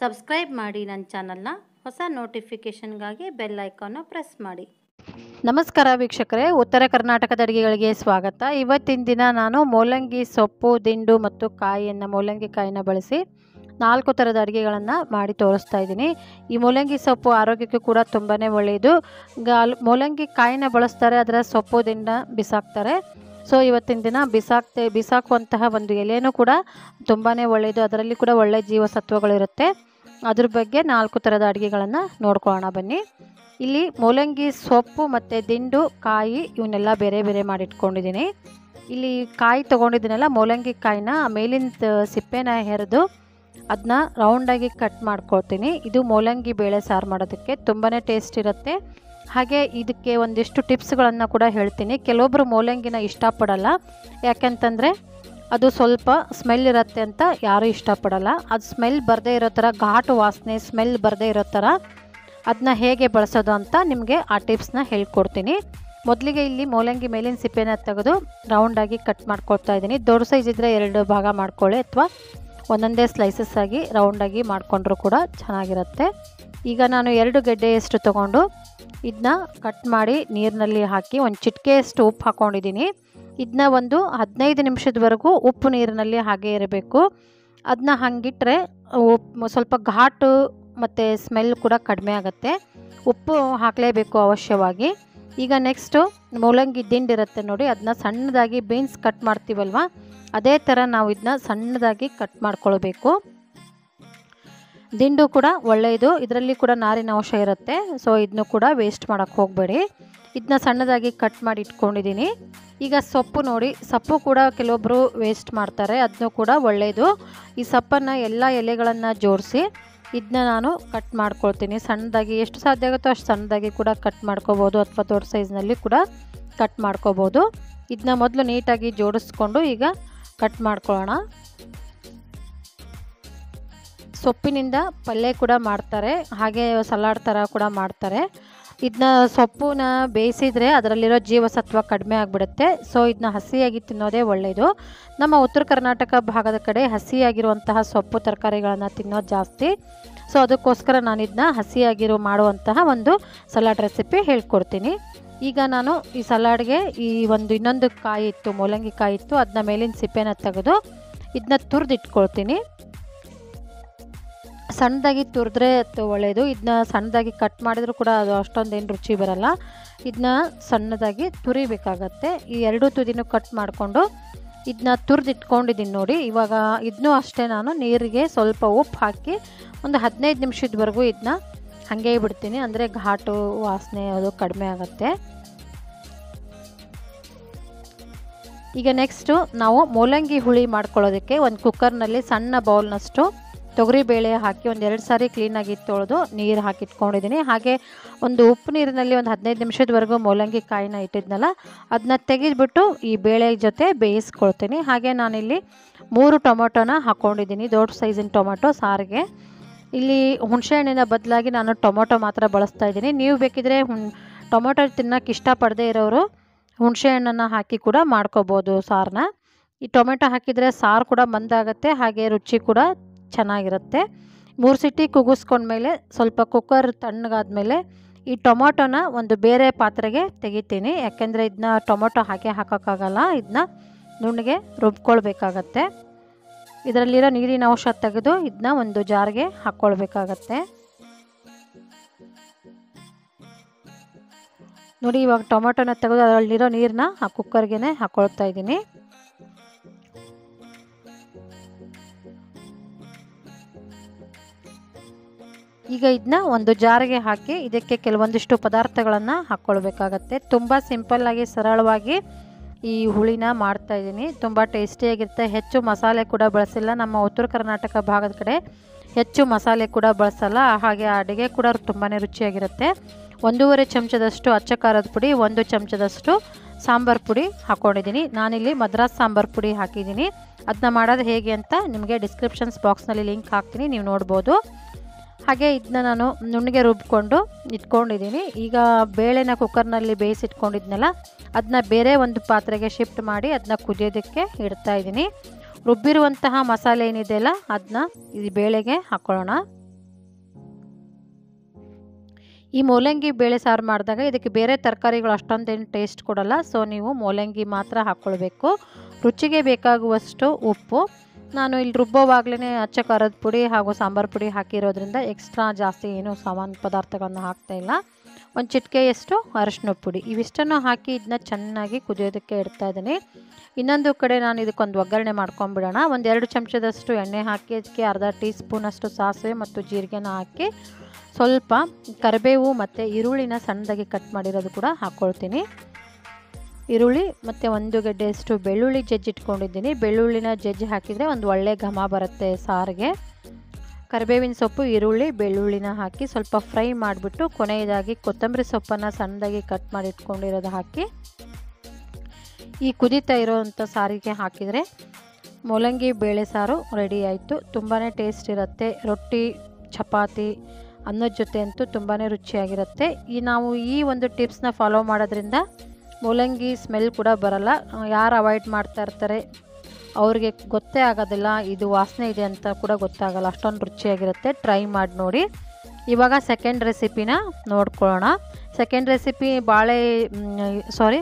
Subscribe ಮಾಡಿ ನನ್ನ ಚಾನಲ್ನ ಹೊಸ ನೋಟಿಫಿಕೇಷನ್ಗಾಗಿ ಬೆಲ್ ಐಕಾನ್ನ ಪ್ರೆಸ್ ಮಾಡಿ. ನಮಸ್ಕಾರ ವೀಕ್ಷಕರೇ, ಉತ್ತರ ಕರ್ನಾಟಕದ ಅಡುಗೆಗಳಿಗೆ ಸ್ವಾಗತ. ಇವತ್ತಿನ ದಿನ ನಾನು ಮೂಲಂಗಿ, ಸೊಪ್ಪು, ದಿಂಡು ಮತ್ತು ಕಾಯಿಯನ್ನು, ಮೂಲಂಗಿ ಕಾಯಿನ ಬಳಸಿ ನಾಲ್ಕು ಥರದ ಅಡುಗೆಗಳನ್ನು ಮಾಡಿ ತೋರಿಸ್ತಾ ಇದ್ದೀನಿ. ಈ ಮೂಲಂಗಿ ಸೊಪ್ಪು ಆರೋಗ್ಯಕ್ಕೆ ಕೂಡ ತುಂಬಾ ಒಳ್ಳೆಯದು. ಗಾಲ್ ಮೂಲಂಗಿ ಕಾಯಿನ ಬಳಸ್ತಾರೆ, ಅದರ ಸೊಪ್ಪು ದಿಂಡ ಬಿಸಾಕ್ತಾರೆ. ಸೊ ಇವತ್ತಿನ ದಿನ ಬಿಸಾಕ್ತೆ, ಬಿಸಾಕುವಂತಹ ಒಂದು ಎಲೆಯೂ ಕೂಡ ತುಂಬಾ ಒಳ್ಳೆಯದು. ಅದರಲ್ಲಿ ಕೂಡ ಒಳ್ಳೆಯ ಜೀವಸತ್ವಗಳಿರುತ್ತೆ. ಅದ್ರ ಬಗ್ಗೆ ನಾಲ್ಕು ಥರದ ಅಡುಗೆಗಳನ್ನು ನೋಡ್ಕೊಳ್ಳೋಣ ಬನ್ನಿ. ಇಲ್ಲಿ ಮೂಲಂಗಿ, ಸೊಪ್ಪು ಮತ್ತು ದಿಂಡು, ಕಾಯಿ ಇವನ್ನೆಲ್ಲ ಬೇರೆ ಬೇರೆ ಮಾಡಿಟ್ಕೊಂಡಿದ್ದೀನಿ ಇಲ್ಲಿ ಕಾಯಿ ತೊಗೊಂಡಿದ್ದೀನಲ್ಲ ಮೂಲಂಗಿ ಕಾಯಿನ ಮೇಲಿನ ಸಿಪ್ಪೆನ ಹೆರೆದು ಅದನ್ನ ರೌಂಡಾಗಿ ಕಟ್ ಮಾಡ್ಕೊಳ್ತೀನಿ. ಇದು ಮೂಲಂಗಿ ಬೇಳೆ ಸಾರು ಮಾಡೋದಕ್ಕೆ ತುಂಬಾ ಟೇಸ್ಟ್ ಇರುತ್ತೆ. ಹಾಗೆ ಇದಕ್ಕೆ ಒಂದಿಷ್ಟು ಟಿಪ್ಸ್ಗಳನ್ನು ಕೂಡ ಹೇಳ್ತೀನಿ. ಕೆಲವೊಬ್ಬರು ಮೂಲಂಗಿನ ಇಷ್ಟಪಡಲ್ಲ. ಯಾಕೆಂತಂದರೆ ಅದು ಸ್ವಲ್ಪ ಸ್ಮೆಲ್ ಇರುತ್ತೆ ಅಂತ ಯಾರೂ ಇಷ್ಟಪಡಲ್ಲ. ಅದು ಸ್ಮೆಲ್ ಬರದೇ ಇರೋ ಥರ, ಘಾಟು ವಾಸನೆ ಸ್ಮೆಲ್ ಬರದೇ ಇರೋ ಥರ ಅದನ್ನ ಹೇಗೆ ಬಳಸೋದು ಅಂತ ನಿಮಗೆ ಆ ಟಿಪ್ಸ್ನ ಹೇಳ್ಕೊಡ್ತೀನಿ. ಮೊದಲಿಗೆ ಇಲ್ಲಿ ಮೂಲಂಗಿ ಮೇಲಿನ ಸಿಪ್ಪೆನ ತೆಗೆದು ರೌಂಡಾಗಿ ಕಟ್ ಮಾಡ್ಕೊಳ್ತಾ ಇದ್ದೀನಿ. ದೊಡ್ಡ ಸೈಜ್ ಇದ್ದರೆ ಎರಡು ಭಾಗ ಮಾಡ್ಕೊಳ್ಳಿ ಅಥವಾ ಒಂದೊಂದೇ ಸ್ಲೈಸಸ್ ಆಗಿ ರೌಂಡಾಗಿ ಮಾಡಿಕೊಂಡ್ರೂ ಕೂಡ ಚೆನ್ನಾಗಿರುತ್ತೆ. ಈಗ ನಾನು ಎರಡು ಗೆಡ್ಡೆಯಷ್ಟು ತೊಗೊಂಡು ಇದನ್ನ ಕಟ್ ಮಾಡಿ ನೀರಿನಲ್ಲಿ ಹಾಕಿ ಒಂದು ಚಿಟಿಕೆಯಷ್ಟು ಉಪ್ಪು ಹಾಕ್ಕೊಂಡಿದ್ದೀನಿ ಇದನ್ನ ಒಂದು ಹದಿನೈದು ನಿಮಿಷದವರೆಗೂ ಉಪ್ಪು ನೀರಿನಲ್ಲಿ ಹಾಗೆ ಇರಬೇಕು. ಅದನ್ನ ಹಂಗಿಟ್ಟರೆ ಉಪ್ಪು ಸ್ವಲ್ಪ ಘಾಟು ಮತ್ತು ಸ್ಮೆಲ್ ಕೂಡ ಕಡಿಮೆ ಆಗುತ್ತೆ. ಉಪ್ಪು ಹಾಕಲೇಬೇಕು ಅವಶ್ಯವಾಗಿ. ಈಗ ನೆಕ್ಸ್ಟು ಮೂಲಂಗಿ ದಿಂಡಿರುತ್ತೆ ನೋಡಿ ಅದನ್ನ ಸಣ್ಣದಾಗಿ ಬೀನ್ಸ್ ಕಟ್ ಮಾಡ್ತೀವಲ್ವ? ಅದೇ ಥರ ನಾವು ಇದನ್ನ ಸಣ್ಣದಾಗಿ ಕಟ್ ಮಾಡ್ಕೊಳ್ಬೇಕು. ದಿಂಡು ಕೂಡ ಒಳ್ಳೆಯದು, ಇದರಲ್ಲಿ ಕೂಡ ನಾರಿನ ಅಂಶ ಇರುತ್ತೆ ಸೊ ಇದನ್ನು ಕೂಡ ವೇಸ್ಟ್ ಮಾಡೋಕ್ಕೆ ಹೋಗಬೇಡಿ. ಇದನ್ನ ಸಣ್ಣದಾಗಿ ಕಟ್ ಮಾಡಿ ಇಟ್ಕೊಂಡಿದ್ದೀನಿ ಈಗ ಸೊಪ್ಪು ನೋಡಿ, ಸೊಪ್ಪು ಕೂಡ ಕೆಲವೊಬ್ಬರು ವೇಸ್ಟ್ ಮಾಡ್ತಾರೆ ಅದನ್ನು ಕೂಡ ಒಳ್ಳೆಯದು ಈ ಸೊಪ್ಪನ್ನು ಎಲ್ಲ ಎಲೆಗಳನ್ನು ಜೋಡಿಸಿ ಇದನ್ನ ನಾನು ಕಟ್ ಮಾಡ್ಕೊಳ್ತೀನಿ. ಸಣ್ಣದಾಗಿ ಎಷ್ಟು ಸಾಧ್ಯ ಆಗುತ್ತೋ ಅಷ್ಟು ಸಣ್ಣದಾಗಿ ಕೂಡ ಕಟ್ ಮಾಡ್ಕೋಬೋದು, ಅಥವಾ ದೊಡ್ಡ ಸೈಜ್ನಲ್ಲಿ ಕೂಡ ಕಟ್ ಮಾಡ್ಕೋಬೋದು. ಇದನ್ನ ಮೊದಲು ನೀಟಾಗಿ ಜೋಡಿಸ್ಕೊಂಡು ಈಗ ಕಟ್ ಮಾಡ್ಕೊಳ್ಳೋಣ. ಸೊಪ್ಪಿನಿಂದ ಪಲ್ಯ ಕೂಡ ಮಾಡ್ತಾರೆ, ಹಾಗೆ ಸಲಾಡ್ ಥರ ಕೂಡ ಮಾಡ್ತಾರೆ. ಇದನ್ನ ಸೊಪ್ಪುನ ಬೇಯಿಸಿದರೆ ಅದರಲ್ಲಿರೋ ಜೀವಸತ್ವ ಕಡಿಮೆ ಆಗಿಬಿಡುತ್ತೆ. ಸೊ ಇದನ್ನ ಹಸಿಯಾಗಿ ತಿನ್ನೋದೇ ಒಳ್ಳೆಯದು ನಮ್ಮ ಉತ್ತರ ಕರ್ನಾಟಕ ಭಾಗದ ಕಡೆ ಹಸಿಯಾಗಿರುವಂತಹ ಸೊಪ್ಪು ತರಕಾರಿಗಳನ್ನು ತಿನ್ನೋದು ಜಾಸ್ತಿ. ಸೊ ಅದಕ್ಕೋಸ್ಕರ ನಾನು ಇದನ್ನ ಹಸಿಯಾಗಿರೋ ಮಾಡುವಂತಹ ಒಂದು ಸಲಾಡ್ ರೆಸಿಪಿ ಹೇಳ್ಕೊಡ್ತೀನಿ. ಈಗ ನಾನು ಈ ಸಲಾಡ್ಗೆ ಈ ಒಂದು ಇನ್ನೊಂದು ಕಾಯಿ ಇತ್ತು, ಮೂಲಂಗಿ ಕಾಯಿ ಇತ್ತು ಅದನ್ನ ಮೇಲಿನ ಸಿಪ್ಪೆನ ತೆಗೆದು ಇದನ್ನ ತುರಿದಿಟ್ಕೊಳ್ತೀನಿ. ಸಣ್ಣದಾಗಿ ತುರಿದ್ರೆ ಒಳ್ಳೆಯದು ಇದನ್ನ ಸಣ್ಣದಾಗಿ ಕಟ್ ಮಾಡಿದರೂ ಕೂಡ ಅದು ಅಷ್ಟೊಂದೇನು ರುಚಿ ಬರಲ್ಲ. ಇದನ್ನ ಸಣ್ಣದಾಗಿ ತುರಿಬೇಕಾಗತ್ತೆ. ಈ ಎರಡೂ ತುದಿನೂ ಕಟ್ ಮಾಡಿಕೊಂಡು ಇದನ್ನ ತುರಿದಿಟ್ಕೊಂಡಿದ್ದೀನಿ ನೋಡಿ. ಇವಾಗ ಇದನ್ನೂ ಅಷ್ಟೇ ನಾನು ನೀರಿಗೆ ಸ್ವಲ್ಪ ಉಪ್ಪು ಹಾಕಿ ಒಂದು ಹದಿನೈದು ನಿಮಿಷದವರೆಗೂ ಇದನ್ನ ಹಾಗೆ ಬಿಡ್ತೀನಿ. ಅಂದರೆ ಘಾಟು ವಾಸನೆ ಅದು ಕಡಿಮೆ ಆಗುತ್ತೆ. ಈಗ ನೆಕ್ಸ್ಟು ನಾವು ಮೂಲಂಗಿ ಹುಳಿ ಮಾಡ್ಕೊಳ್ಳೋದಕ್ಕೆ ಒಂದು ಕುಕ್ಕರ್ನಲ್ಲಿ ಸಣ್ಣ ಬೌಲ್ನಷ್ಟು ತೊಗರಿಬೇಳೆ ಹಾಕಿ ಒಂದು ಎರಡು ಸಾರಿ ಕ್ಲೀನಾಗಿ ತೊಳೆದು ನೀರು ಹಾಕಿ ಇಟ್ಕೊಂಡಿದ್ದೀನಿ ಹಾಗೆ ಒಂದು ಉಪ್ಪು ನೀರಿನಲ್ಲಿ ಒಂದು ಹದಿನೈದು ನಿಮಿಷದವರೆಗೂ ಮೂಲಂಗಿ ಕಾಯಿನ ಇಟ್ಟಿದ್ನಲ್ಲ ಅದನ್ನ ತೆಗೆದುಬಿಟ್ಟು ಈ ಬೇಳೆ ಜೊತೆ ಬೇಯಿಸ್ಕೊಳ್ತೀನಿ. ಹಾಗೆ ನಾನಿಲ್ಲಿ ಮೂರು ಟೊಮೊಟೊನ ಹಾಕ್ಕೊಂಡಿದ್ದೀನಿ ದೊಡ್ಡ ಸೈಜಿನ ಟೊಮೊಟೊ ಸಾರಿಗೆ. ಇಲ್ಲಿ ಹುಣಸೆಹಣ್ಣಿನ ಬದಲಾಗಿ ನಾನು ಟೊಮೊಟೊ ಮಾತ್ರ ಬಳಸ್ತಾ ಇದ್ದೀನಿ. ನೀವು ಬೇಕಿದ್ರೆ ಹುಣ್, ಟೊಮೊಟೊ ತಿನ್ನೋಕೆ ಇಷ್ಟಪಡದೇ ಇರೋರು ಹುಣಸೆಹಣ್ಣನ್ನು ಹಾಕಿ ಕೂಡ ಮಾಡ್ಕೋಬೋದು ಸಾರನ್ನ ಈ ಟೊಮೆಟೊ ಹಾಕಿದರೆ ಸಾರು ಕೂಡ ಮಂದಾಗುತ್ತೆ, ಹಾಗೆ ರುಚಿ ಕೂಡ ಚೆನ್ನಾಗಿರುತ್ತೆ. ಮೂರು ಸಿಟಿ ಕುಗ್ಗಿಸ್ಕೊಂಡ್ಮೇಲೆ ಸ್ವಲ್ಪ ಕುಕ್ಕರ್ ತಣ್ಣಗಾದ್ಮೇಲೆ ಈ ಟೊಮೊಟೊನ ಒಂದು ಬೇರೆ ಪಾತ್ರೆಗೆ ತೆಗಿತೀನಿ. ಯಾಕೆಂದರೆ ಇದನ್ನ ಟೊಮೊಟೊ ಹಾಕಿ ಹಾಕೋಕ್ಕಾಗಲ್ಲ. ಇದನ್ನ ನುಣ್ಣಗೆ ರುಬ್ಕೊಳ್ಬೇಕಾಗತ್ತೆ. ಇದರಲ್ಲಿರೋ ನೀರಿನ ಅಂಶ ತೆಗೆದು ಇದನ್ನ ಒಂದು ಜಾರ್ಗೆ ಹಾಕ್ಕೊಳ್ಬೇಕಾಗತ್ತೆ. ನೋಡಿ ಇವಾಗ ಟೊಮೊಟೊನ ತೆಗೆದು ಅದರಲ್ಲಿರೋ ನೀರನ್ನ ಆ ಕುಕ್ಕರ್ಗೆ ಹಾಕ್ಕೊಳ್ತಾ ಇದ್ದೀನಿ. ಈಗ ಇದನ್ನ ಒಂದು ಜಾರಿಗೆ ಹಾಕಿ ಇದಕ್ಕೆ ಕೆಲವೊಂದಿಷ್ಟು ಪದಾರ್ಥಗಳನ್ನು ಹಾಕ್ಕೊಳ್ಬೇಕಾಗತ್ತೆ. ತುಂಬ ಸಿಂಪಲ್ಲಾಗಿ ಸರಳವಾಗಿ ಈ ಹುಳಿನ ಮಾಡ್ತಾ ಇದ್ದೀನಿ. ತುಂಬ ಟೇಸ್ಟಿಯಾಗಿರುತ್ತೆ. ಹೆಚ್ಚು ಮಸಾಲೆ ಕೂಡ ಬಳಸಿಲ್ಲ. ನಮ್ಮ ಉತ್ತರ ಕರ್ನಾಟಕ ಭಾಗದ ಕಡೆ ಹೆಚ್ಚು ಮಸಾಲೆ ಕೂಡ ಬಳಸಲ್ಲ. ಹಾಗೆ ಆ ಅಡುಗೆ ಕೂಡ ತುಂಬಾ ರುಚಿಯಾಗಿರುತ್ತೆ. ಒಂದೂವರೆ ಚಮಚದಷ್ಟು ಅಚ್ಚ ಖಾರದ ಪುಡಿ, ಒಂದು ಚಮಚದಷ್ಟು ಸಾಂಬಾರು ಪುಡಿ ಹಾಕ್ಕೊಂಡಿದ್ದೀನಿ ನಾನಿಲ್ಲಿ ಮದ್ರಾಸ್ ಸಾಂಬಾರು ಪುಡಿ ಹಾಕಿದ್ದೀನಿ. ಅದನ್ನ ಮಾಡೋದು ಹೇಗೆ ಅಂತ ನಿಮಗೆ ಡಿಸ್ಕ್ರಿಪ್ಷನ್ಸ್ ಬಾಕ್ಸ್ನಲ್ಲಿ ಲಿಂಕ್ ಹಾಕ್ತೀನಿ. ನೀವು ನೋಡ್ಬೋದು. ಹಾಗೆ ಇದನ್ನ ನಾನು ನುಣ್ಣಗೆ ರುಬ್ಕೊಂಡು ಇಟ್ಕೊಂಡಿದ್ದೀನಿ. ಈಗ ಬೇಳೆನ ಕುಕ್ಕರ್ನಲ್ಲಿ ಬೇಯಿಸಿಟ್ಕೊಂಡಿದ್ನಲ್ಲ ಅದನ್ನ ಬೇರೆ ಒಂದು ಪಾತ್ರೆಗೆ ಶಿಫ್ಟ್ ಮಾಡಿ ಅದನ್ನ ಕುದಿಯೋದಕ್ಕೆ ಇಡ್ತಾ ಇದ್ದೀನಿ. ರುಬ್ಬಿರುವಂತಹ ಮಸಾಲೆ ಏನಿದೆಯಲ್ಲ ಅದನ್ನ ಈ ಬೇಳೆಗೆ ಹಾಕ್ಕೊಳ್ಳೋಣ ಈ ಮೂಲಂಗಿ ಬೇಳೆ ಸಾರು ಮಾಡಿದಾಗ ಇದಕ್ಕೆ ಬೇರೆ ತರಕಾರಿಗಳು ಅಷ್ಟೊಂದೇನು ಟೇಸ್ಟ್ ಕೊಡಲ್ಲ ಸೊ ನೀವು ಮೂಲಂಗಿ ಮಾತ್ರ ಹಾಕ್ಕೊಳ್ಬೇಕು. ರುಚಿಗೆ ಬೇಕಾಗುವಷ್ಟು ಉಪ್ಪು ನಾನು ಇಲ್ಲಿ ರುಬ್ಬೋವಾಗ್ಲೇ ಅಚ್ಚ ಖಾರದ ಪುಡಿ ಹಾಗೂ ಸಾಂಬಾರು ಪುಡಿ ಹಾಕಿರೋದ್ರಿಂದ ಎಕ್ಸ್ಟ್ರಾ ಜಾಸ್ತಿ ಏನು ಸಾಮಾನು ಪದಾರ್ಥಗಳನ್ನು ಹಾಕ್ತಾಯಿಲ್ಲ ಒಂದು ಚಿಟಿಕೆಯಷ್ಟು ಅರಶಿನ ಪುಡಿ. ಇವಿಷ್ಟನ್ನು ಹಾಕಿ ಇದನ್ನ ಚೆನ್ನಾಗಿ ಕುದಿಯೋದಕ್ಕೆ ಇಡ್ತಾ ಇದ್ದೀನಿ. ಇನ್ನೊಂದು ಕಡೆ ನಾನು ಇದಕ್ಕೊಂದು ಒಗ್ಗರಣೆ ಮಾಡ್ಕೊಂಬಿಡೋಣ. ಒಂದು ಎರಡು ಚಮಚದಷ್ಟು ಎಣ್ಣೆ ಹಾಕಿ, ಅದಕ್ಕೆ ಅರ್ಧ ಟೀ ಸ್ಪೂನಷ್ಟು ಸಾಸಿವೆ ಮತ್ತು ಜೀರಿಗೆನ ಹಾಕಿ ಸ್ವಲ್ಪ ಕರಿಬೇವು ಮತ್ತು ಈರುಳ್ಳಿನ ಸಣ್ಣದಾಗಿ ಕಟ್ ಮಾಡಿರೋದು ಕೂಡ ಹಾಕ್ಕೊಳ್ತೀನಿ ಈರುಳ್ಳಿ, ಮತ್ತು ಒಂದು ಗಡ್ಡೆಯಷ್ಟು ಬೆಳ್ಳುಳ್ಳಿ ಜಜ್ಜಿ ಇಟ್ಕೊಂಡಿದ್ದೀನಿ. ಬೆಳ್ಳುಳ್ಳಿನ ಜಜ್ಜಿ ಹಾಕಿದರೆ ಒಂದು ಒಳ್ಳೆ ಘಮ ಬರುತ್ತೆ ಸಾರಿಗೆ. ಕರಿಬೇವಿನ ಸೊಪ್ಪು, ಈರುಳ್ಳಿ, ಬೆಳ್ಳುಳ್ಳಿನ ಹಾಕಿ ಸ್ವಲ್ಪ ಫ್ರೈ ಮಾಡಿಬಿಟ್ಟು ಕೊನೆಯದಾಗಿ ಕೊತ್ತಂಬರಿ ಸೊಪ್ಪನ್ನು ಸಣ್ಣದಾಗಿ ಕಟ್ ಮಾಡಿ ಇಟ್ಕೊಂಡಿರೋದು ಹಾಕಿ, ಈ ಕುದೀತಾ ಇರೋವಂಥ ಸಾರಿಗೆ ಹಾಕಿದರೆ ಮೂಲಂಗಿ, ಬೇಳೆ ಸಾರು ರೆಡಿ ಆಯಿತು. ತುಂಬಾ ಟೇಸ್ಟ್ ಇರುತ್ತೆ. ರೊಟ್ಟಿ, ಚಪಾತಿ ಅನ್ನದ ಜೊತೆ ಅಂತೂ ತುಂಬಾ ರುಚಿಯಾಗಿರುತ್ತೆ. ಈ ನಾವು ಈ ಒಂದು ಟಿಪ್ಸ್ನ ಫಾಲೋ ಮಾಡೋದ್ರಿಂದ ಮೂಲಂಗಿ ಸ್ಮೆಲ್ ಕೂಡ ಬರಲ್ಲ. ಯಾರು ಅವಾಯ್ಡ್ ಮಾಡ್ತಾ ಇರ್ತಾರೆ ಅವ್ರಿಗೆ ಗೊತ್ತೇ ಆಗೋದಿಲ್ಲ, ಇದು ವಾಸನೆ ಇದೆ ಅಂತ ಕೂಡ ಗೊತ್ತಾಗಲ್ಲ. ಅಷ್ಟೊಂದು ರುಚಿಯಾಗಿರುತ್ತೆ. ಟ್ರೈ ಮಾಡಿ ನೋಡಿ. ಇವಾಗ ಸೆಕೆಂಡ್ ರೆಸಿಪಿನ ನೋಡ್ಕೊಳ್ಳೋಣ. ಸೆಕೆಂಡ್ ರೆಸಿಪಿ ಬಾಳೆ ಸಾರಿ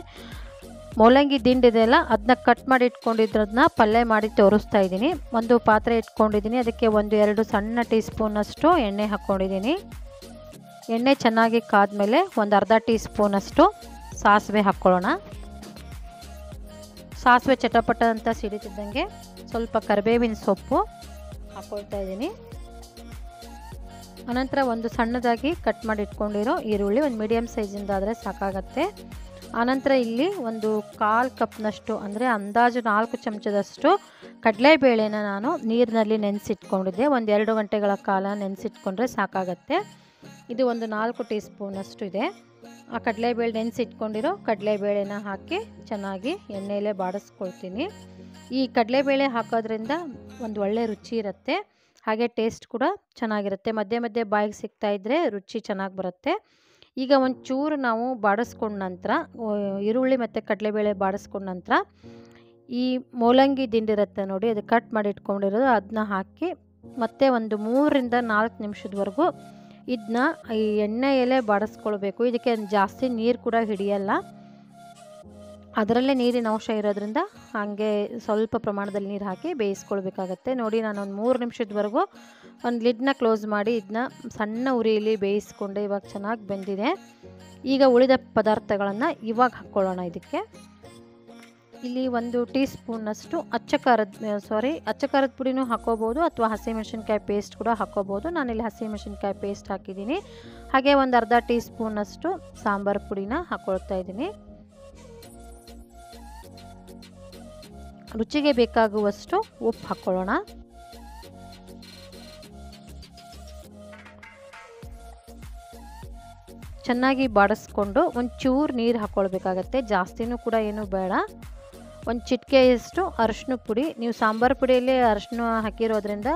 ಮೂಲಂಗಿ ದಿಂಡಿದೆಯಲ್ಲ ಅದನ್ನ ಕಟ್ ಮಾಡಿ ಇಟ್ಕೊಂಡಿದ್ರದನ್ನ ಪಲ್ಯ ಮಾಡಿ ತೋರಿಸ್ತಾ ಇದ್ದೀನಿ. ಒಂದು ಪಾತ್ರೆ ಇಟ್ಕೊಂಡಿದ್ದೀನಿ. ಅದಕ್ಕೆ ಒಂದು ಎರಡು ಸಣ್ಣ ಟೀ ಸ್ಪೂನಷ್ಟು ಎಣ್ಣೆ ಹಾಕ್ಕೊಂಡಿದ್ದೀನಿ ಎಣ್ಣೆ ಚೆನ್ನಾಗಿ ಕಾದ ಮೇಲೆ ಒಂದು ಅರ್ಧ ಟೀ ಸ್ಪೂನಷ್ಟು ಸಾಸಿವೆ ಹಾಕ್ಕೊಳ್ಳೋಣ. ಸಾಸಿವೆ ಚಟಪಟ ಅಂತ ಸಿಡಿತಿದ್ದಂಗೆ ಸ್ವಲ್ಪ ಕರಿಬೇವಿನ ಸೊಪ್ಪು ಹಾಕ್ಕೊಳ್ತಾ ಇದ್ದೀನಿ. ಅನಂತರ ಒಂದು ಸಣ್ಣದಾಗಿ ಕಟ್ ಮಾಡಿ ಇಟ್ಕೊಂಡಿರೋ ಈರುಳ್ಳಿ ಒಂದು ಮೀಡಿಯಮ್ ಸೈಜಿಂದ ಆದರೆ ಸಾಕಾಗತ್ತೆ. ಆನಂತರ ಇಲ್ಲಿ ಒಂದು ಕಾಲು ಕಪ್ನಷ್ಟು ಅಂದರೆ ಅಂದಾಜು ನಾಲ್ಕು ಚಮಚದಷ್ಟು ಕಡಲೆಬೇಳೆನ ನಾನು ನೀರಿನಲ್ಲಿ ನೆನೆಸಿಟ್ಕೊಂಡಿದ್ದೆ. ಒಂದು ಎರಡು ಗಂಟೆಗಳ ಕಾಲ ನೆನೆಸಿಟ್ಕೊಂಡ್ರೆ ಸಾಕಾಗತ್ತೆ. ಇದು ಒಂದು ನಾಲ್ಕು ಟೀ ಸ್ಪೂನಷ್ಟು ಇದೆ. ಆ ಕಡಲೆಬೇಳೆ ನೆನೆಸಿಟ್ಕೊಂಡಿರೋ ಕಡಲೆಬೇಳೆನ ಹಾಕಿ ಚೆನ್ನಾಗಿ ಎಣ್ಣೆಯಲ್ಲೇ ಬಾಡಿಸ್ಕೊಳ್ತೀನಿ. ಈ ಕಡಲೆಬೇಳೆ ಹಾಕೋದ್ರಿಂದ ಒಂದು ಒಳ್ಳೆ ರುಚಿ ಇರುತ್ತೆ. ಹಾಗೆ ಟೇಸ್ಟ್ ಕೂಡ ಚೆನ್ನಾಗಿರುತ್ತೆ. ಮಧ್ಯೆ ಮಧ್ಯೆ ಬಾಯಿಗೆ ಸಿಗ್ತಾ ಇದ್ದರೆ ರುಚಿ ಚೆನ್ನಾಗಿ ಬರುತ್ತೆ. ಈಗ ಒಂಚೂರು ನಾವು ಬಾಡಿಸ್ಕೊಂಡ ನಂತರ ಈರುಳ್ಳಿ ಮತ್ತು ಕಡಲೆಬೇಳೆ ಬಾಡಿಸ್ಕೊಂಡ ನಂತರ ಈ ಮೂಲಂಗಿ ದಿಂಡಿರುತ್ತೆ ನೋಡಿ, ಅದು ಕಟ್ ಮಾಡಿ ಇಟ್ಕೊಂಡಿರೋದು ಅದನ್ನ ಹಾಕಿ ಮತ್ತೆ ಒಂದು ಮೂರರಿಂದ ನಾಲ್ಕು ನಿಮಿಷದವರೆಗೂ ಇದನ್ನ ಈ ಎಣ್ಣೆಯಲ್ಲೇ ಬಾಡಿಸ್ಕೊಳ್ಬೇಕು. ಇದಕ್ಕೆ ಜಾಸ್ತಿ ನೀರು ಕೂಡ ಹಿಡಿಯಲ್ಲ. ಅದರಲ್ಲೇ ನೀರಿನ ಅಂಶ ಇರೋದ್ರಿಂದ ಹಾಗೆ ಸ್ವಲ್ಪ ಪ್ರಮಾಣದಲ್ಲಿ ನೀರು ಹಾಕಿ ಬೇಯಿಸ್ಕೊಳ್ಬೇಕಾಗತ್ತೆ. ನೋಡಿ ನಾನು ಒಂದು ಮೂರು ನಿಮಿಷದವರೆಗೂ ಒಂದು ಲಿಡ್ನ ಕ್ಲೋಸ್ ಮಾಡಿ ಇದನ್ನ ಸಣ್ಣ ಉರಿಯಲ್ಲಿ ಬೇಯಿಸ್ಕೊಂಡೆ ಇವಾಗ ಚೆನ್ನಾಗಿ ಬೆಂದಿದೆ. ಈಗ ಉಳಿದ ಪದಾರ್ಥಗಳನ್ನು ಇವಾಗ ಹಾಕ್ಕೊಳ್ಳೋಣ ಇದಕ್ಕೆ. ಇಲ್ಲಿ ಒಂದು ಟೀ ಸ್ಪೂನಷ್ಟು ಅಚ್ಚ ಖಾರದ ಸಾರಿ ಅಚ್ಚ ಖಾರದ ಪುಡಿನೂ ಹಾಕೋಬೋದು ಅಥವಾ ಹಸಿಮೆಣಸಿನ್ಕಾಯಿ ಪೇಸ್ಟ್ ಕೂಡ ಹಾಕೋಬೋದು. ನಾನಿಲ್ಲಿ ಹಸಿಮೆಣಸಿನ್ಕಾಯಿ ಪೇಸ್ಟ್ ಹಾಕಿದ್ದೀನಿ. ಹಾಗೆ ಒಂದು ಅರ್ಧ ಟೀ ಸ್ಪೂನಷ್ಟು ಸಾಂಬಾರು ಪುಡಿನ ಹಾಕೊಳ್ತಾ ಇದ್ದೀನಿ. ರುಚಿಗೆ ಬೇಕಾಗುವಷ್ಟು ಉಪ್ಪು ಹಾಕ್ಕೊಳ್ಳೋಣ ಚೆನ್ನಾಗಿ ಬಾಡಿಸ್ಕೊಂಡು ಒಂಚೂರು ನೀರು ಹಾಕ್ಕೊಳ್ಬೇಕಾಗತ್ತೆ ಜಾಸ್ತಿನೂ ಕೂಡ ಏನೂ ಬೇಡ. ಒಂದು ಚಿಟಿಕೆಯಷ್ಟು ಅರಶಿನ ಪುಡಿ. ನೀವು ಸಾಂಬಾರು ಪುಡಿಯಲ್ಲಿ ಅರಶಿನ ಹಾಕಿರೋದ್ರಿಂದ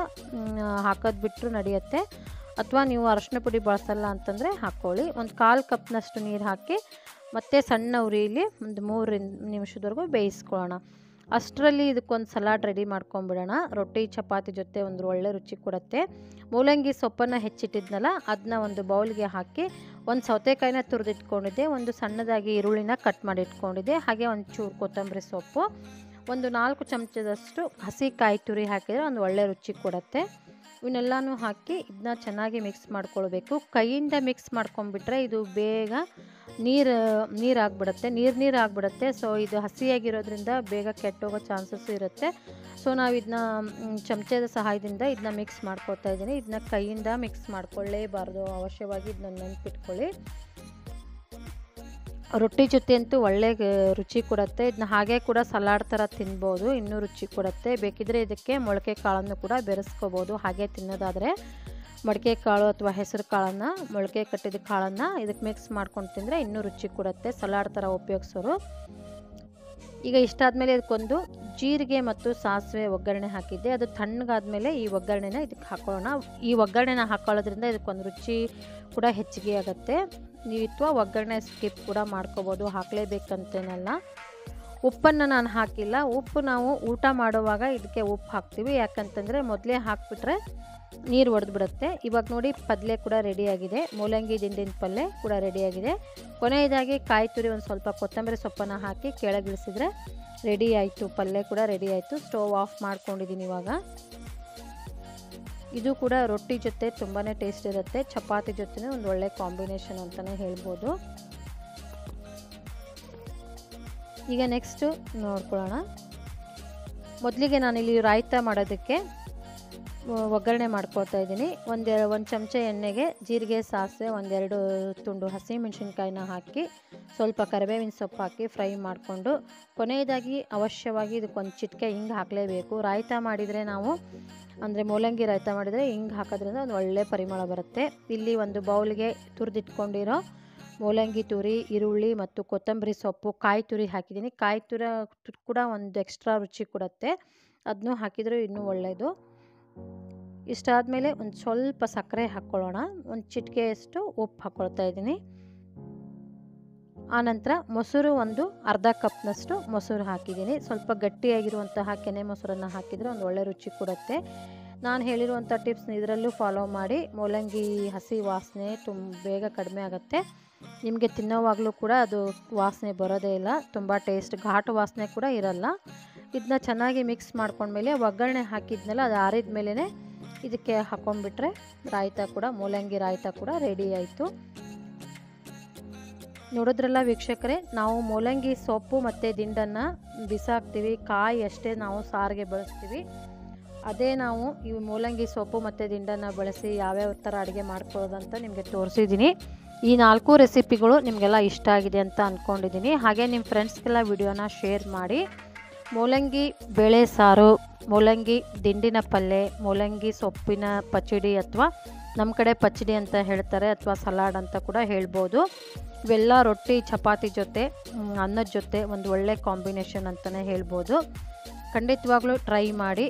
ಹಾಕೋದು ಬಿಟ್ಟರು ನಡೆಯುತ್ತೆ. ಅಥವಾ ನೀವು ಅರಶಿನ ಪುಡಿ ಬಳಸಲ್ಲ ಅಂತಂದರೆ ಹಾಕ್ಕೊಳ್ಳಿ. ಒಂದು ಕಾಲು ಕಪ್ನಷ್ಟು ನೀರು ಹಾಕಿ ಮತ್ತೆ ಸಣ್ಣ ಉರಿಯಲ್ಲಿ ಒಂದು ಮೂರು ನಿಮಿಷದವರೆಗೂ ಬೇಯಿಸ್ಕೊಳ್ಳೋಣ. ಅಷ್ಟರಲ್ಲಿ ಇದಕ್ಕೊಂದು ಸಲಾಡ್ ರೆಡಿ ಮಾಡ್ಕೊಂಬಿಡೋಣ. ರೊಟ್ಟಿ, ಚಪಾತಿ ಜೊತೆ ಒಂದು ಒಳ್ಳೆ ರುಚಿ ಕೊಡುತ್ತೆ. ಮೂಲಂಗಿ ಸೊಪ್ಪನ್ನು ಹೆಚ್ಚಿಟ್ಟಿದ್ನಲ್ಲ ಅದನ್ನ ಒಂದು ಬೌಲ್ಗೆ ಹಾಕಿ ಒಂದು ಸೌತೆಕಾಯಿನ ತುರಿದಿಟ್ಕೊಂಡಿದ್ದೆ, ಒಂದು ಸಣ್ಣದಾಗಿ ಈರುಳ್ಳಿನ ಕಟ್ ಮಾಡಿ ಇಟ್ಕೊಂಡಿದ್ದೆ ಹಾಗೆ ಒಂದು ಚೂರು ಕೊತ್ತಂಬರಿ ಸೊಪ್ಪು, ಒಂದು ನಾಲ್ಕು ಚಮಚದಷ್ಟು ಹಸಿ ಕಾಯಿ ತುರಿ ಹಾಕಿದರೆ ಒಂದು ಒಳ್ಳೆ ರುಚಿ ಕೊಡುತ್ತೆ. ಇವನ್ನೆಲ್ಲನೂ ಹಾಕಿ ಇದನ್ನ ಚೆನ್ನಾಗಿ ಮಿಕ್ಸ್ ಮಾಡ್ಕೊಳ್ಬೇಕು. ಕೈಯಿಂದ ಮಿಕ್ಸ್ ಮಾಡ್ಕೊಂಬಿಟ್ರೆ ಇದು ಬೇಗ ನೀರು ನೀರು ಆಗಿಬಿಡುತ್ತೆ. ನೀರು ನೀರು ಆಗಿಬಿಡುತ್ತೆ. ಸೊ ಇದು ಹಸಿಯಾಗಿರೋದ್ರಿಂದ ಬೇಗ ಕೆಟ್ಟೋಗೋ ಚಾನ್ಸಸ್ ಇರುತ್ತೆ. ಸೊ ನಾವು ಇದನ್ನ ಚಮಚದ ಸಹಾಯದಿಂದ ಇದನ್ನ ಮಿಕ್ಸ್ ಮಾಡ್ಕೊಳ್ತಾ ಇದ್ದೀನಿ. ಇದನ್ನ ಕೈಯಿಂದ ಮಿಕ್ಸ್ ಮಾಡ್ಕೊಳ್ಳೇಬಾರ್ದು. ಅವಶ್ಯವಾಗಿ ಇದನ್ನ ನೆನ್ಪಿಟ್ಕೊಳ್ಳಿ. ರೊಟ್ಟಿ ಜೊತೆ ಅಂತೂ ಒಳ್ಳೆ ರುಚಿ ಕೊಡುತ್ತೆ. ಇದನ್ನ ಹಾಗೆ ಕೂಡ ಸಲಾಡ್ ಥರ ತಿನ್ಬೋದು. ಇನ್ನೂ ರುಚಿ ಕೊಡುತ್ತೆ. ಬೇಕಿದ್ರೆ ಇದಕ್ಕೆ ಮೊಳಕೆ ಕಾಳನ್ನು ಕೂಡ ಬೆರೆಸ್ಕೋಬೋದು. ಹಾಗೆ ತಿನ್ನೋದಾದರೆ ಮಡಿಕೆ ಕಾಳು ಅಥವಾ ಹೆಸರು ಕಾಳನ್ನು, ಮೊಳಕೆ ಕಟ್ಟಿದ ಕಾಳನ್ನು ಇದಕ್ಕೆ ಮಿಕ್ಸ್ ಮಾಡ್ಕೊಂಡು ತಿಂದರೆ ಇನ್ನೂ ರುಚಿ ಕೊಡುತ್ತೆ. ಸಲಾಡ್ ಥರ ಉಪಯೋಗಿಸೋರು. ಈಗ ಇಷ್ಟಾದಮೇಲೆ ಇದಕ್ಕೊಂದು ಜೀರಿಗೆ ಮತ್ತು ಸಾಸಿವೆ ಒಗ್ಗರಣೆ ಹಾಕಿದ್ದೆ. ಅದು ತಣ್ಣಗಾದ್ಮೇಲೆ ಈ ಒಗ್ಗರಣೆನ ಇದಕ್ಕೆ ಹಾಕೊಳ್ಳೋಣ. ಈ ಒಗ್ಗರಣೆನ ಹಾಕೊಳ್ಳೋದ್ರಿಂದ ಇದಕ್ಕೊಂದು ರುಚಿ ಕೂಡ ಹೆಚ್ಚಿಗೆ ಆಗುತ್ತೆ. ನೀವು ಒಗ್ಗರಣೆ ಸ್ಕಿಪ್ ಕೂಡ ಮಾಡ್ಕೋಬೋದು, ಹಾಕಲೇಬೇಕಂತೇನಲ್ಲ. ಉಪ್ಪನ್ನು ನಾನು ಹಾಕಿಲ್ಲ, ಉಪ್ಪು ನಾವು ಊಟ ಮಾಡುವಾಗ ಇದಕ್ಕೆ ಉಪ್ಪು ಹಾಕ್ತೀವಿ. ಯಾಕಂತಂದರೆ ಮೊದಲೇ ಹಾಕ್ಬಿಟ್ರೆ ನೀರು ಒಡೆದು ಬಿಡುತ್ತೆ ಇವಾಗ ನೋಡಿ ಪದಲೆ ಕೂಡ ರೆಡಿಯಾಗಿದೆ ಮೂಲಂಗಿ ದಿಂಡಿನ ಪಲ್ಯ ಕೂಡ ರೆಡಿಯಾಗಿದೆ ಕೊನೆಯದಾಗಿ ಕಾಯಿ ತುರಿ ಒಂದು ಸ್ವಲ್ಪ ಕೊತ್ತಂಬರಿ ಸೊಪ್ಪನ್ನು ಹಾಕಿ ಕೆಳಗಿಳಿಸಿದ್ರೆ ರೆಡಿ ಆಯಿತು. ಪಲ್ಯ ಕೂಡ ರೆಡಿ ಆಯಿತು. ಸ್ಟೋವ್ ಆಫ್ ಮಾಡ್ಕೊಂಡಿದ್ದೀನಿ ಇವಾಗ. ಇದು ಕೂಡ ರೊಟ್ಟಿ ಜೊತೆ ತುಂಬಾ ಟೇಸ್ಟ್ ಇರುತ್ತೆ. ಚಪಾತಿ ಜೊತೆ ಒಂದು ಒಳ್ಳೆ ಕಾಂಬಿನೇಷನ್ ಅಂತಲೇ ಹೇಳ್ಬೋದು. ಈಗ ನೆಕ್ಸ್ಟು ನೋಡ್ಕೊಳ್ಳೋಣ. ಮೊದಲಿಗೆ ನಾನಿಲ್ಲಿ ರಾಯ್ತ ಮಾಡೋದಕ್ಕೆ ಒಗ್ಗರಣೆ ಮಾಡ್ಕೊಳ್ತಾ ಇದ್ದೀನಿ. ಒಂದೆರಡು ಒಂದು ಚಮಚ ಎಣ್ಣೆಗೆ ಜೀರಿಗೆ, ಸಾಸಿವೆ ಒಂದೆರಡು ತುಂಡು ಹಸಿಮೆಣಸಿನ್ಕಾಯಿನ ಹಾಕಿ, ಸ್ವಲ್ಪ ಕರಿಬೇವಿನ ಸೊಪ್ಪು ಹಾಕಿ ಫ್ರೈ ಮಾಡಿಕೊಂಡು, ಕೊನೆಯದಾಗಿ ಅವಶ್ಯವಾಗಿ ಇದಕ್ಕೊಂದು ಚಿಟಿಕೆ ಹಿಂಗೆ ಹಾಕಲೇಬೇಕು. ರಾಯ್ತ ಮಾಡಿದರೆ ನಾವು ಅಂದರೆ ಮೂಲಂಗಿ ರಾಯ್ತ ಮಾಡಿದರೆ ಹಿಂಗೆ ಹಾಕೋದ್ರಿಂದ ಒಂದು ಒಳ್ಳೆ ಪರಿಮಳ ಬರುತ್ತೆ. ಇಲ್ಲಿ ಒಂದು ಬೌಲ್ಗೆ ತುರಿದಿಟ್ಕೊಂಡಿರೋ ಮೂಲಂಗಿ ತುರಿ, ಈರುಳ್ಳಿ ಮತ್ತು ಕೊತ್ತಂಬರಿ ಸೊಪ್ಪು, ಕಾಯಿ ತುರಿ ಹಾಕಿದ್ದೀನಿ. ಕಾಯಿ ತುರ ಕೂಡ ಒಂದು ಎಕ್ಸ್ಟ್ರಾ ರುಚಿ ಕೊಡುತ್ತೆ. ಅದನ್ನೂ ಹಾಕಿದರೆ ಇನ್ನೂ ಒಳ್ಳೆಯದು ಇಷ್ಟಾದಮೇಲೆ ಒಂದು ಸ್ವಲ್ಪ ಸಕ್ಕರೆ ಹಾಕ್ಕೊಳ್ಳೋಣ. ಒಂದು ಚಿಟಿಕೆಯಷ್ಟು ಉಪ್ಪು ಹಾಕ್ಕೊಳ್ತಾ ಇದ್ದೀನಿ. ಆನಂತರ ಮೊಸರು ಒಂದು ಅರ್ಧ ಕಪ್ನಷ್ಟು ಮೊಸರು ಹಾಕಿದ್ದೀನಿ. ಸ್ವಲ್ಪ ಗಟ್ಟಿಯಾಗಿರುವಂತಹ ಕೆನೆ ಮೊಸರನ್ನು ಹಾಕಿದರೆ ಒಂದು ಒಳ್ಳೆ ರುಚಿ ಕೊಡುತ್ತೆ. ನಾನು ಹೇಳಿರುವಂಥ ಟಿಪ್ಸ್ನ ಇದರಲ್ಲೂ ಫಾಲೋ ಮಾಡಿ. ಮೂಲಂಗಿ, ಹಸಿ ವಾಸನೆ ತುಂಬ ಬೇಗ ಕಡಿಮೆ ಆಗುತ್ತೆ. ನಿಮಗೆ ತಿನ್ನೋವಾಗಲೂ ಕೂಡ ಅದು ವಾಸನೆ ಬರೋದೇ ಇಲ್ಲ. ತುಂಬ ಟೇಸ್ಟ್, ಘಾಟು ವಾಸನೆ ಕೂಡ ಇರಲ್ಲ. ಇದನ್ನ ಚೆನ್ನಾಗಿ ಮಿಕ್ಸ್ ಮಾಡ್ಕೊಂಡ್ಮೇಲೆ ಒಗ್ಗರಣೆ ಹಾಕಿದ್ನಲ್ಲ ಅದು ಆರಿದ ಮೇಲೇ ಇದಕ್ಕೆ ಹಾಕೊಂಡ್ಬಿಟ್ರೆ ರಾಯ್ತ ಕೂಡ, ಮೂಲಂಗಿ ರಾಯ್ತ ಕೂಡ ರೆಡಿ ಆಯಿತು. ನೋಡಿದ್ರಲ್ಲ ವೀಕ್ಷಕರೇ, ನಾವು ಮೂಲಂಗಿ ಸೊಪ್ಪು ಮತ್ತು ದಿಂಡನ್ನು ಬಿಸಾಕ್ತೀವಿ. ಕಾಯಿ ಅಷ್ಟೇ ನಾವು ಸಾರಿಗೆ ಬಳಸ್ತೀವಿ. ಅದೇ ನಾವು ಈ ಮೂಲಂಗಿ ಸೊಪ್ಪು ಮತ್ತು ದಿಂಡನ್ನು ಬಳಸಿ ಯಾವ್ಯಾವ ಥರ ಅಡುಗೆ ಮಾಡ್ಕೊಳ್ಳೋದಂತ ನಿಮಗೆ ತೋರಿಸಿದ್ದೀನಿ. ಈ ನಾಲ್ಕು ರೆಸಿಪಿಗಳು ನಿಮಗೆಲ್ಲ ಇಷ್ಟ ಆಗಿದೆ ಅಂತ ಅಂದ್ಕೊಂಡಿದ್ದೀನಿ ಹಾಗೆ ನಿಮ್ಮ ಫ್ರೆಂಡ್ಸ್ಗೆಲ್ಲ ವಿಡಿಯೋನ ಶೇರ್ ಮಾಡಿ. ಮೂಲಂಗಿ ಬೇಳೆ ಸಾರು, ಮೂಲಂಗಿ ದಿಂಡಿನ ಪಲ್ಯ ಮೂಲಂಗಿ ಸೊಪ್ಪಿನ ಪಚಡಿ ಅಥವಾ ನಮ್ಮ ಕಡೆ ಪಚಡಿ ಅಂತ ಹೇಳ್ತಾರೆ ಅಥವಾ ಸಲಾಡ್ ಅಂತ ಕೂಡ ಹೇಳ್ಬೋದು. ಇವೆಲ್ಲ ರೊಟ್ಟಿ, ಚಪಾತಿ ಜೊತೆ ಅನ್ನದ ಜೊತೆ ಒಂದು ಒಳ್ಳೆ ಕಾಂಬಿನೇಷನ್ ಅಂತಲೇ ಹೇಳ್ಬೋದು. ಖಂಡಿತವಾಗ್ಲೂ ಟ್ರೈ ಮಾಡಿ.